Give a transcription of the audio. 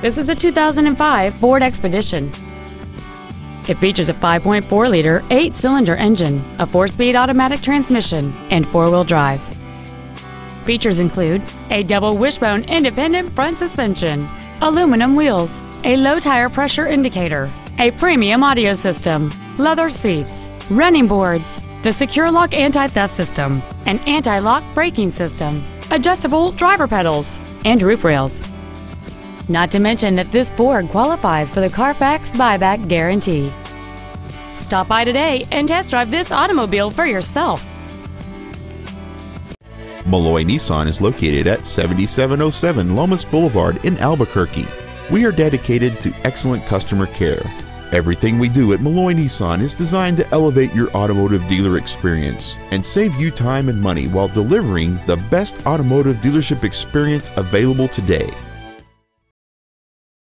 This is a 2005 Ford Expedition. It features a 5.4-liter, eight-cylinder engine, a four-speed automatic transmission, and four-wheel drive. Features include a double wishbone independent front suspension, aluminum wheels, a low tire pressure indicator, a premium audio system, leather seats, running boards, the Secure Lock anti-theft system, an anti-lock braking system, adjustable driver pedals, and roof rails. Not to mention that this Ford qualifies for the Carfax buyback guarantee. Stop by today and test drive this automobile for yourself. Melloy Nissan is located at 7707 Lomas Boulevard in Albuquerque. We are dedicated to excellent customer care. Everything we do at Melloy Nissan is designed to elevate your automotive dealer experience and save you time and money while delivering the best automotive dealership experience available today.